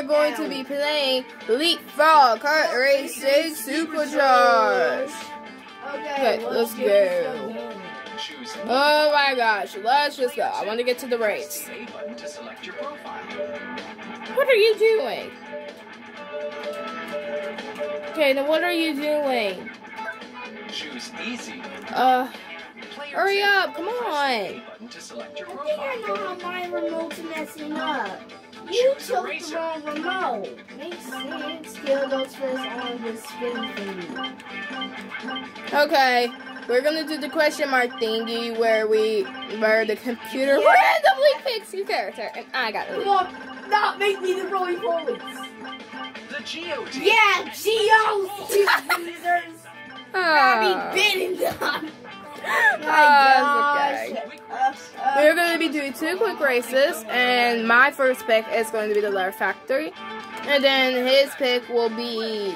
Today we are going to be playing Leapfrog Kart Racing Supercharged. Okay, Okay, let's go. Oh my gosh, let's just go. I want to get to the race. What are you doing? Okay, now what are you doing? Choose easy. Uh, Player hurry up, come on. To select your I think I profile. know how my remote's messing up. You Choose took the wrong remote. Makes sense. Skill goes first on the spin thingy. Okay, we're gonna do the question mark thingy where we, where the computer randomly picks your character, and I got Come it. on, not make me the roly polies. The GOT. Yeah, Geos, you losers. Ah. Got me bitten down. My it's gosh. okay. Uh, uh, We're going to be doing two quick races, and my first pick is going to be the Lair Factory, and then his pick will be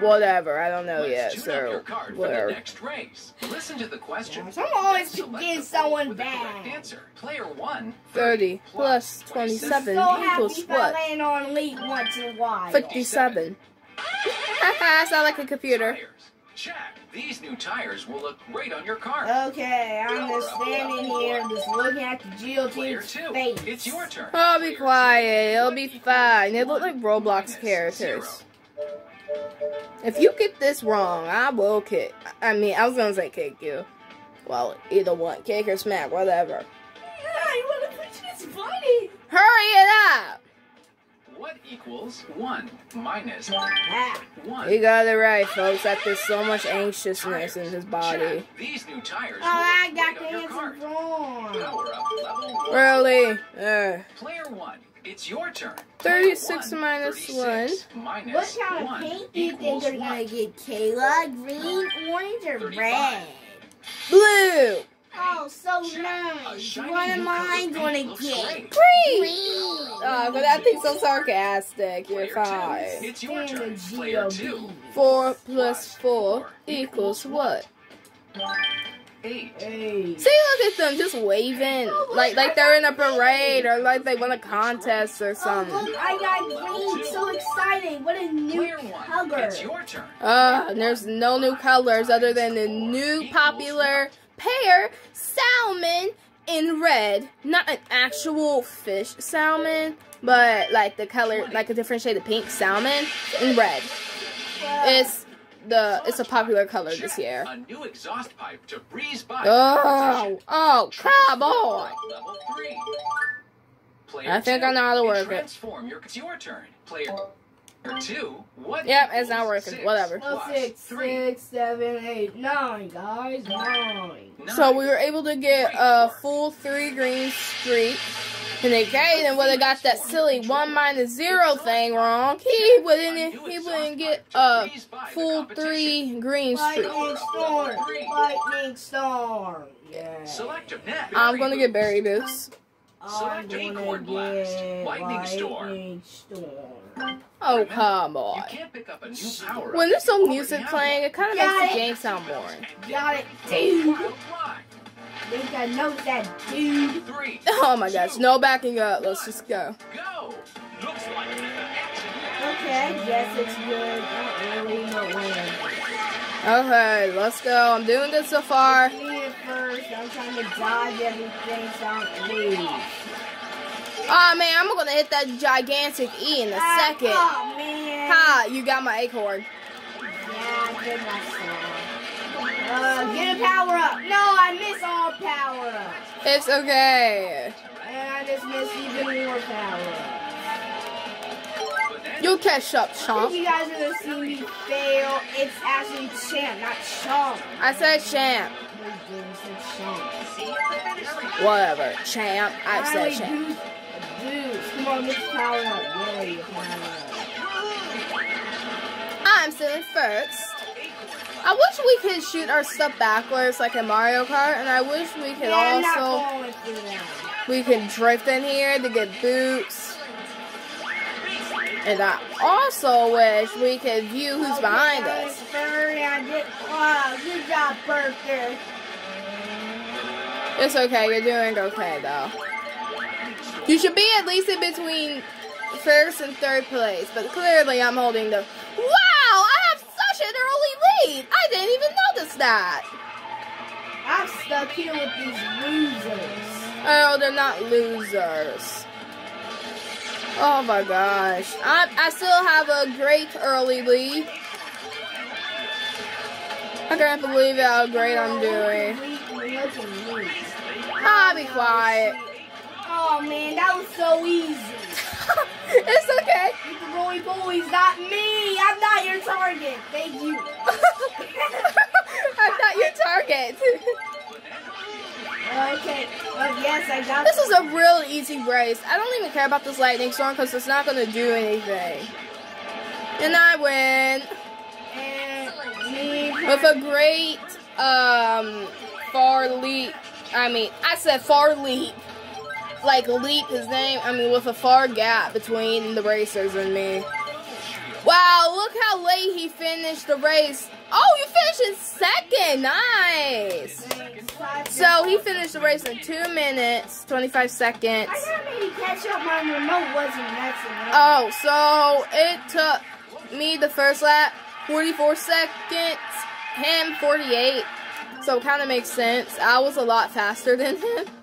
whatever. I don't know yet, Let's tune up your so card for the whatever. next race. Listen to the question. I'm always Select picking the someone with bad. Answer. Player one. 30 plus 27 so equals I what? land on elite once in a while. 57. Haha, sound like a computer. Check. These new tires will look great on your car. Okay, I'm just standing here just looking at the Player GOT's two. face. It's your turn. I'll be quiet. It'll be fine. They look like Roblox characters. If you get this wrong, I will kick. I mean, I was gonna say kick you. Well, either one, kick or smack, whatever. Yeah, you wanna push this funny? Hurry it up! What equals one Ah, one? He got it right, folks. That there's so much anxiousness in his body. Check. These new tires oh, I will got look the great on your car. answer wrong. Power up level one. Really? Uh, Player one, it's your turn. 36 Player minus 36 minus What kind of one paint do you think equals they're gonna get, Kayla? Green, orange, or 35. red? blue! Oh, so nice. What am I gonna get? Green! Green. Oh, but that thing's so sarcastic. You're Player fine. It's your turn. Player two. 4 plus 4 equals what? Eight. Hey. See, look at them just waving. Like like they're in a parade or like they won a contest or Oh, something. look, I got green. So exciting. What a new Player one, color. it's your turn. Uh, there's no new colors other than the new popular pair salmon in red. Not an actual fish salmon, but like the color, like a different shade of pink salmon in red. It's the it's a popular color this year. A new exhaust pipe to breeze by. Oh, oh, come on. I think I know how to work it. Transform your. It's your turn. Player two. What? Yep, it's not working. six Whatever. Well, plus six, three? six, seven, eight, nine, guys, nine. So we were able to get a full three green streak. And then Caden would have got that silly one minus zero thing wrong. He wouldn't he wouldn't get a full three green streak. Lightning storm, lightning storm. Yeah. Select a net. I'm gonna get berry boost. I'm Select gonna Acorn Blast, Lightning Storm. lightning storm. Oh come You on. can't pick up a new power. When there's no music playing, it kind of Got makes the game sound boring. Got it, dude. Think I know that, dude. Three. Oh my gosh, no backing up. Let's just go. Go. Looks like the action. Okay, I guess it's good. Not really, not really. Okay, let's go. I'm doing good so far. First, I'm trying to dodge everything so I don't lose. Oh man, I'm gonna hit that gigantic E in a Ah, second. Oh, man. Ha, you got my acorn. Yeah, I did myself. Uh, get a power up. No, I miss all power up. It's okay. And I just missed even more power up. You'll catch up, If chomp. you guys are gonna see me fail, it's actually champ, not chomp. I said champ. They didn't say champ. Whatever. Champ. I said champ. Come on, your power up. Yeah, your power up. I'm still in first. I wish we could shoot our stuff backwards like in Mario Kart, and I wish we could Yeah, also going through that. we could drift in here to get boots. And I also wish we could view who's oh, Okay, behind I us. was Third, I did. Wow, good job, Parker. It's okay, you're doing okay though. You should be at least in between first and third place, but clearly I'm holding the. Wow! I have such an early lead! I didn't even notice that! I'm stuck here with these losers. Oh, they're not losers. Oh my gosh. I, I still have a great early lead. I can't believe how great I'm doing. Ah, be quiet. Oh man, that was so easy. it's okay. Can bully bullies, not me. I'm not your target. Thank you. I'm not your target. Okay. Oh, yes, I got This is a real easy race. I don't even care about this lightning storm because it's not going to do anything. And I win And with a great um far leap. I mean, I said far leap. Like leap his name. I mean, with a far gap between the racers and me. Wow, look how late he finished the race. Oh, you finished in second. Nice. So he finished the race in two minutes, 25 seconds. I got catch up. My remote wasn't messing. Oh, so it took me the first lap, 44 seconds, him 48. So it kind of makes sense. I was a lot faster than him.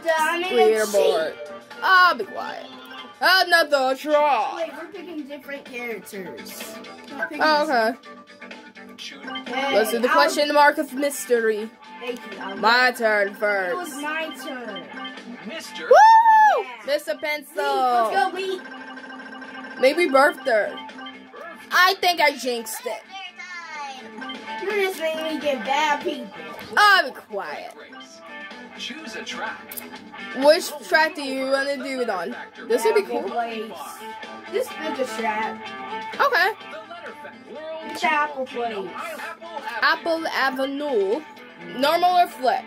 Leaderboard. cheat. I'll be quiet. Another try. Wait, we're picking different characters. Picking Oh, okay. Choose same- Hey, Let's do the I'll- question mark of mystery. Thank you. I'll- My turn first. It was my turn. Mr. Woo! Yeah. Mr. Lee, Pencil. let's go, Lee. Maybe birthday. I think I jinxed it. You're just making me get bad people. I'll be quiet. Race. Choose a track. Which track do you want to do it on? This would be cool. This is pick a strap. Okay. The letter fact. World It's Apple Place. Apple, Apple, Apple Avenue. Normal or flip?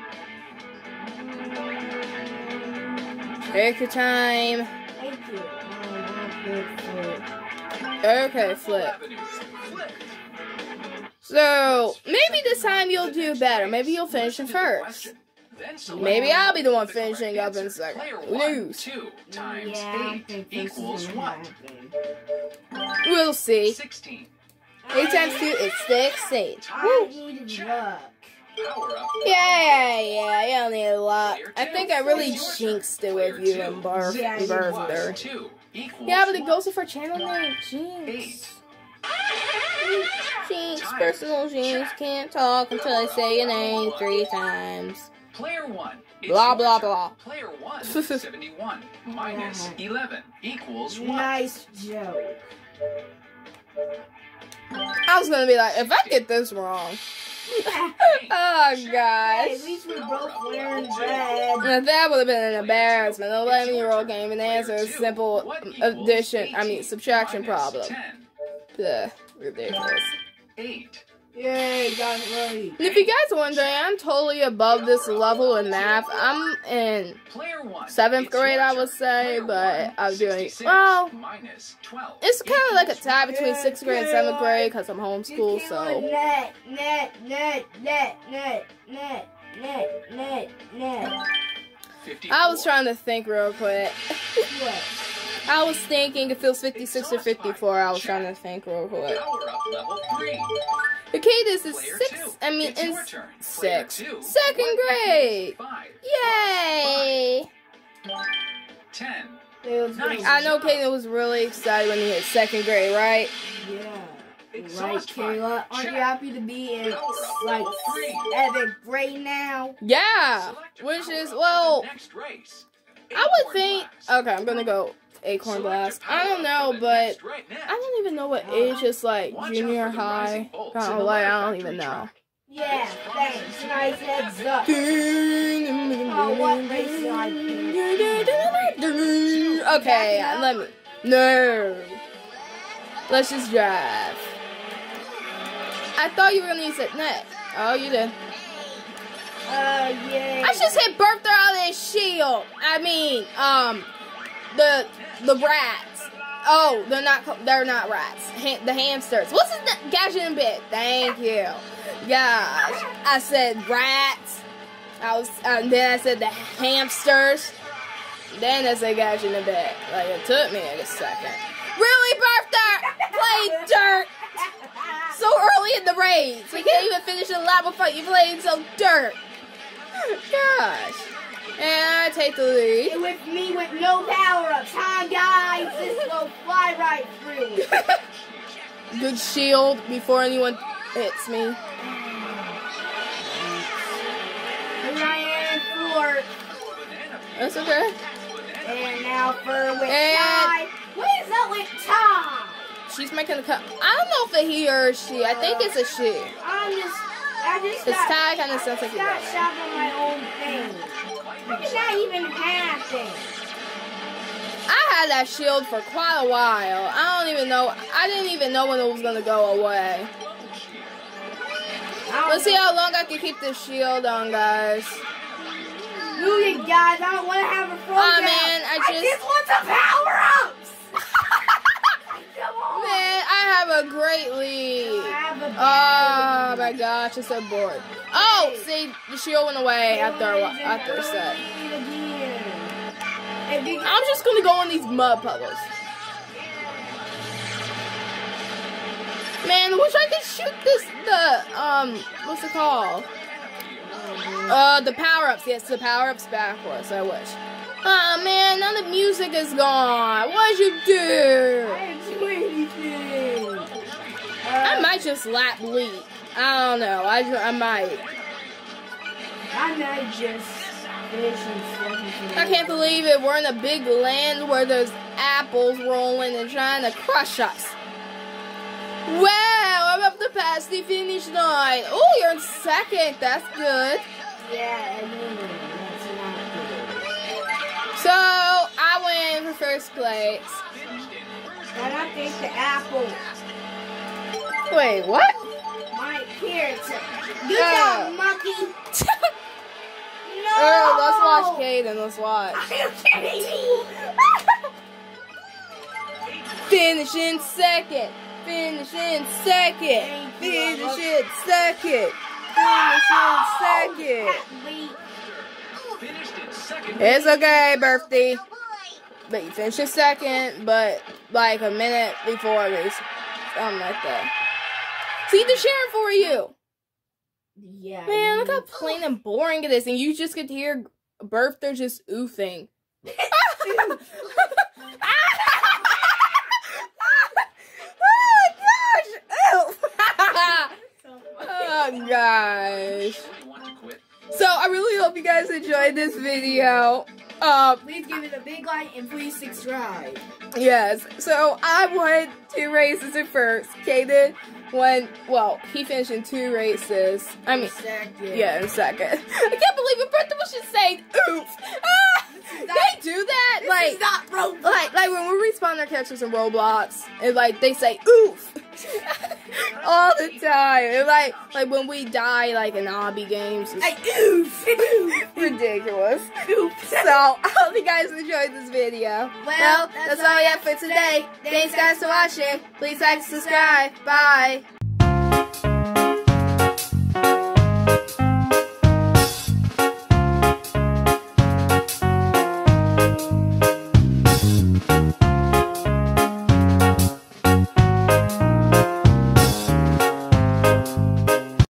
Take your time. Thank you. Not good for Okay, flip. So, maybe this time you'll do better. Maybe you'll finish in Listen to the first. Question. Then Maybe I'll be the one the finishing up in answer. second. Player Who one, knows? Two times Yeah, eight think this is equals gonna what? We'll see. Sixteen. 8 times 2 is 16. I needed luck. Yeah, yeah, I don't need a lot. I think I really jinxed it with you and Barf Yeah, and you Birthday. Yeah, but it what? goes with our channel name. Jinx. Jinx, personal jinx, can't talk until I say your name three times. Player one. It's Blah, your blah, blah. Player one. 71 minus 11 equals what? Nice joke. I was gonna be like, if I get this wrong. oh Hey, gosh. at least we're both wearing red. Now, that would have been an embarrassment. An 11 year old can't even answer a simple addition, I mean, subtraction problem. 10? Ugh, ridiculous. Eight. Yay, got it right. If you guys are wondering, I'm totally above this level in math. I'm in seventh grade, I would say, but I'm doing well. It's kind of like a tie between sixth grade and seventh grade because I'm homeschooled, so. Net, net, net, net, net, net, net, net. I was trying to think real quick. I was thinking if it was 56 or 54, I was trying to think real quick. Okay, this is six. I mean, it's is six. Two. Second grade. Five. Yay! Five. Ten. Nice I know Kayla was really excited when he hit second grade, right? Yeah. Right, Kayla. Aren't you happy to be in like seventh grade now? Yeah. Which is well I would think okay, I'm gonna go acorn Select blast. I don't know, but next right now. I don't even know what age is like junior for the rising high. bolts Kind in of like I don't even know. Yeah, thanks. Nice heads up. Oh, what race did Okay, Back it up. let me. No. Let's just drive. I thought you were gonna use it net. Oh, you did. Uh, yeah. I just hit Bertha out of his shield. I mean, um, the the rats. Oh, they're not. They're not rats. Ha- the hamsters. What's his name? Gadget and bit. Thank you. Gosh, I said rats. I was, and then I said the hamsters. Then I you in the bed. Like it took me a second. Really, Bertha? Play dirt so early in the race. We can't even finish the lap before you playing so dirt. Gosh. And I take the lead. With me with no power-ups. Hi, guys. This will fly right through. Good shield before anyone hits me. And I am for That's okay. And now for with And- Ty. What is up with Ty? She's making the cut. I don't know if it's he or she. I think it's a she. I'm just, I just It's got, Ty kind of sounds like a got shot on my own thing. How did that even? I had that shield for quite a while. I don't even know. I didn't even know when it was gonna go away. Oh. Let's see how long I can keep this shield on, guys. It, guys. I don't want to have a phone Oh, man, I I just- just want some power-ups. Come on. Man, I have a great lead. Oh my gosh, I'm so bored. Oh, see, the shield went away after after a set. I'm just gonna go in these mud puddles. Man, I wish I could shoot this the um what's it called? Uh the power ups. Yes, the power ups backwards, I wish. Oh man, now the music is gone. What'd you do? I didn't do anything. I might just lap lead. I don't know. I, I might. I might just finish. I can't believe it. We're in a big land where there's apples rolling and trying to crush us. Wow, I'm up to past the finish line. Oh, you're in second. That's good. Yeah, I mean, that's not good. So I win for first place. And I think the apple Wait, what? My here. Good Oh. job, monkey. No. Oh, uh, let's watch Caden. Let's watch. Are you kidding me? Finish in second. Finish in second. Finish in second. Finish in second. Oh, Finished in second. It's okay, birthday. But you finish in second, but like a minute before me. Something like that. See, they're cheering for you. Yeah. Man, look how plain and boring it is. And you just get to hear Bertha just oofing. oh my gosh! Oof. oh gosh. You oh, want to quit? So I really hope you guys enjoyed this video. Uh, Please give it a big like and please subscribe. yes. So I won two races at first. Kaden won. Well, he finished in two races. I mean, Second. yeah, in second. I can't believe it. Bertha was just saying oof. Ah, they do that like. not Roblox. like like when we respawn our characters in Roblox, and like they say oof all the time. Like like when we die like in obby games, it's Hey, oof. ridiculous. So I hope you guys enjoyed this video. Well, that's, all we have for today. Thanks guys for watching. Please like, and subscribe. Bye.